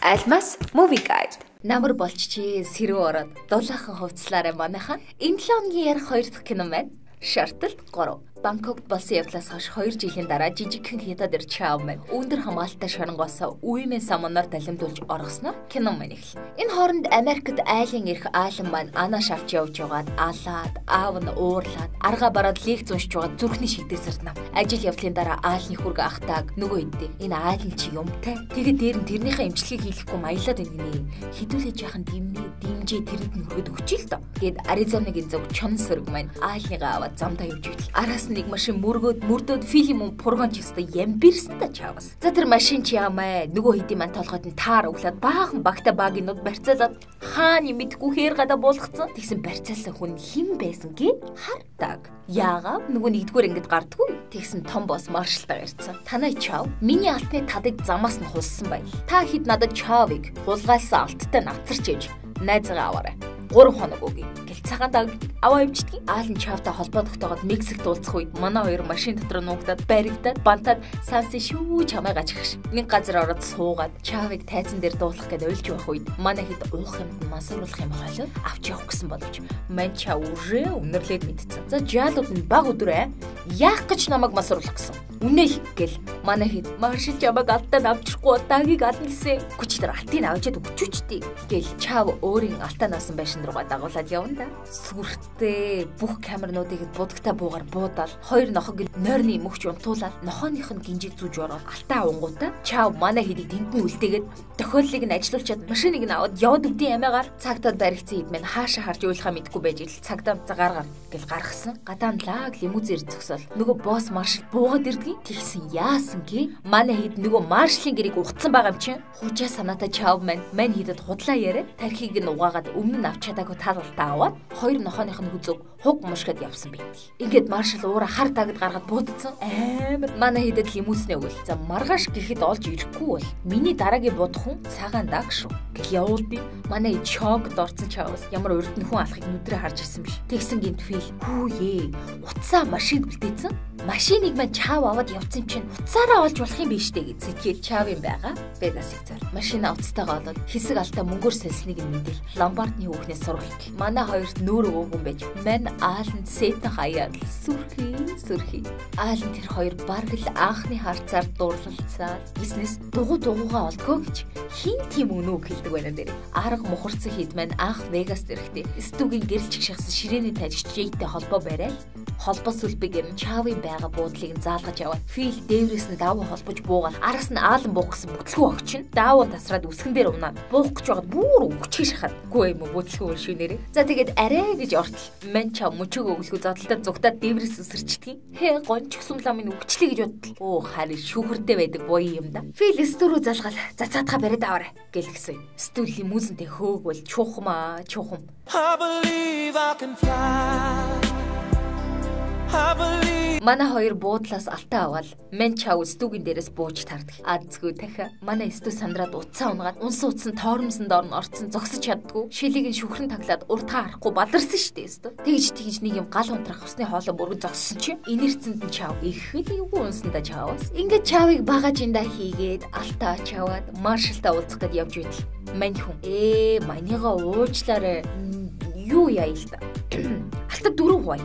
Альмас Movie Guide. Намар чи сэрүү ороод дулаахан хувцлаарай манайхан. Энэ 7 өдрийн ярих хоёр дахь кино маань Шарталт 3. Бангкокт болсон явдлаас хойш 2 жилийн дараа жижигхэн хятад ир Чаомэ өндөр хамгаалалттай шоронгоос үймэн самоноор далимдуулж оргосноор кино маань эхэл. Энэ хооронд Америкт айлын ирэх аалан маань анаа шавч явж байгаад алаад, аав нь уурлаад, арга бараад лекц уншиж байгаа зүрхний шигдээс ирнэ. Ажил явдлын дараа аалны хүрг ахтааг нөгөө хэдэ. Энэ аалын чи юмтай. Тэгээд дээр нь тэрнийхээ имчилгээг хийхгүй маялаад байна. Хідүүлж яхан димний димжээ тэрэнд нь хөргөд өчил тоо. Гээд Аризонагийн зөв чон сөрөг маань аалныгаа аваад замдаа явж идэл. Араас нэг машин мөргөөд мөрдөөд фильм юм пургонч өстой ямбирсан та чавас. За тэр машин чи ямаа нөгөө хэдийн маань толгойд нь таар өглөөд баахан багта багийнууд барьцаалаад хааны мэдгүй хээр гадаа буулгацсан. Тэгсэн барьцаалсан хүн хэн байсан гээ хартаг. Яага нөгөө нэгдүгээр ингэд гардггүй. Тэгсэн том босс маршалтаа ирсэн. Танай чав миний алтны тадыг замаас нь хулсан байл. Та хэд надад чавыг хулгайлсан алттай навцарч ивж найзгаа аваарай. 3 хоног өгье. Гэл цагаан даг аваа явчихдгийг. Аалн чавта холбоо тогтоогод Мексик дуулцах үед манай хоёр машин дотор нуугдаад баригдаад бантаад санси шүү чамайг ачгаш. Нэг газар ороод суугаад чавыг тайзан дээр дуулах гээд ойлж явах үед манай хэд уух юмд масруулах юм хоолой авч явах гэсэн боловч мань чав үрээ өнөрлөөд мэдсэн. За жаалууд нь баг өдрөө яах гэж намайг масруулах гэсэн. Үнэ гэл манай хэд маршил чамайг алдаа авчрахгүй дагийг ална гэсэн. Хүч тэр алтыг авчиад өгчүүчтэй. Гэл чав өөрийн алтаа навсан байшин руугаа дагуулад явна да. Сүртэй бүх камернуудыг будагтаа буугаар буудаал хоёр нохог нойрны мөхч унтуулаад нохооных нь гинжиг зүүж ороод алтаа унгуудаа чав манай хэдийг тэнд нь үлдээгээд тохиоллыг нь ажилуулчаад машиныг нь аваад яваад өгдөө ямаагаар цагтад баригдсан хэд мэн хаашаа харж уйлахаа мэдгүй байж ил цагтаа гаргар гэл гаргасан. Гадаан лаг лимузээр зөксөл нөгөө босс маршал буугаад ирдгийг Тэгсэн яасан гээ? Манай хэд нөгөө маршлын гэрийг ухцсан байгаа юм чинь. Хужаа санаатай чав маань мань хийдэд худлаа яриа. Тархийг нь угаагаад өмнө нь авч чадаагүй талалтаа аваад хоёр нохооных нь хүзөг хуг мушгад явсан байт. Ингээд маршал уура хар тагд гаргаад буудсан. Амар манай хийдэд лимүүснээ өгөл. За маргааш гэхэд олж ирэхгүй бол миний дараагийн будах хүн цагаан даг шүү. Гэл явуулдیں۔ Манай чокд орцсон чавс ямар урд нь хүн алхахыг нүдрээ харж ирсэн биш. Тэгсэн гинт фил. Хүүе. Утсаа машин үлдээсэн. Машиныг маань чав аваад явцсан юм чинь уцаараа олж болох юм биш үү гэж сэтгэл чав юм байгаа. Бедас их зар. Машина уцтайгаа олоод хэсэг алтаа мөнгөөр сэлснийг нь мэдэл. Ломбардны хүүхнээс сургалт. Манай хоёрт нүүр өвгөн байж мань ааланд сэтэ хаяад сүрхий сүрхий. Аалан тэр хоёр бараг л анхны харцаар дурлалцаа. Бизнес дугу дугуйгаа олдгоо гэж хин тийм өнөө хэлдэг байна дээр. Арга мухарцсан хэд маань анх Вегас зэрэгтэй стүүгийн гэрэлч шахсан ширээний тажигч Джейтэй холбоо бариад холбос сүлбэг юм чавын байгаа буудлыг заалгаж яваад фил дээврээс нь давуу холбож буугаад араас нь аалан буух гэсэн бүтлгүй огчин давуу тасраад үсгэн дээр унаад буух гэж байгаад бүр өвчгөө шахаад үгүй юм уу бүтлгүй шүнээрээ за тэгээд арай гэж ортол. Мань чав мөчөг өглөө задлалтаар зүгтаад дээврээс өсөрчдгийг. Хээ гонч гсүм ламын өвчлээ гэж бодтол. Оо харин шүүхэртэй байдаг буян юм да. Фил стүрүү залгаал. За цаатга бариад аваарай гэл гисэн стүл лимузэнтэй хөөгвөл чухмаа чухам. I believe I can fly Манай хоёр буудлаас алтаа аваад мен чав стүүгэн дээрээс бууж тардаг. Азгүй дахиа манай стүү сандраад утсаа унгаад унс утсан тоормсон доор нь орцсон зогсож чаддгүй. Шилийг нь шүхрэн таглаад уртаа харахгүй баларсан штэ стүү. Тэгж тэгж нэг юм гал унтрах усны хоолой бүргэн зогссон чи энерцэнд нь чав их л юу унсандаа чаваас. Ингээд чавыг багажинда хийгээд алтаа чаваад маршалтаа уулзах гээд явж байтал. Мань хүн ээ манийгаа уучлаарай. Юу яа ил та Алтад дөрөв хувай.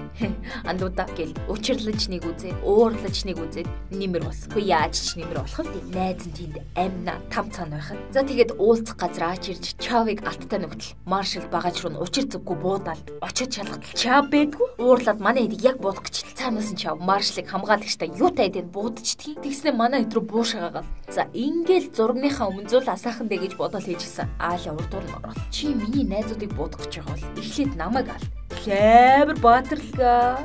Андуудаа гэл учирлаж нэг үзээд, уурлаж нэг үзээд нэмэр болсгүй яаж ч нэмэр болох вэ? Найз нь тэнд амна там цан байхад. За тэгээд уулзах газар аач ирж чавыг алттай нүгтэл маршал багаж руу учир зүггүй буудаал. Очиж шалгатал чав бэдгүү. Уурлаад манай эдийг яг буудах гэж цаанаас нь чав маршлыг хамгаалагчтай юутай эдэнд буудчихдгийг. Тэгснэ манай эд рүү буушаагаал. За ингээл зургийнхаа өмнө зул асаахан дэ гэж бодол хийжсэн. Аал урдуур нь орол. Чи миний найзуудыг буудах гэж байгаа бол эхлээд намайг ал амар баатарлаа.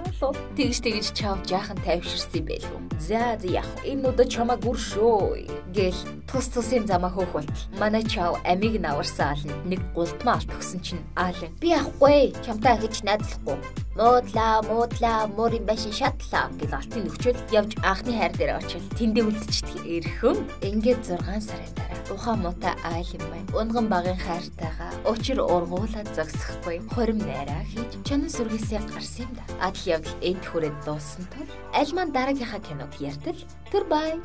Тэгж тэгж чав жаахан тайвширсан юм байлгүй. За за вэ? Энэ удаа чамаа гүршөө. Гэл тус тусын замаа хөөх болт. Манай чав амиг наварсан аална. Нэг гултмаа алт өгсөн чинь аалын. Би яахгүй. Чамтай гэж найзлахгүй. Муудлаа, муудлаа, мөрийн башин шатлаа гэл алтын нөхчөл явж анхны хайр дээр очил. Тэндээ үлдчихдэг. Эрхэм. Ингээд 6 сарын дараа ухаан муутай айл юм байна. Унган багын хайртайгаа учир ургуулад зогсохгүй. Хорим найраа хийж чанан сүргээсээ гарсан юм да. Адал явдал энд хүрээд дууссан тул аль маань дараагийнхаа киног ярьтал. Тэр бай.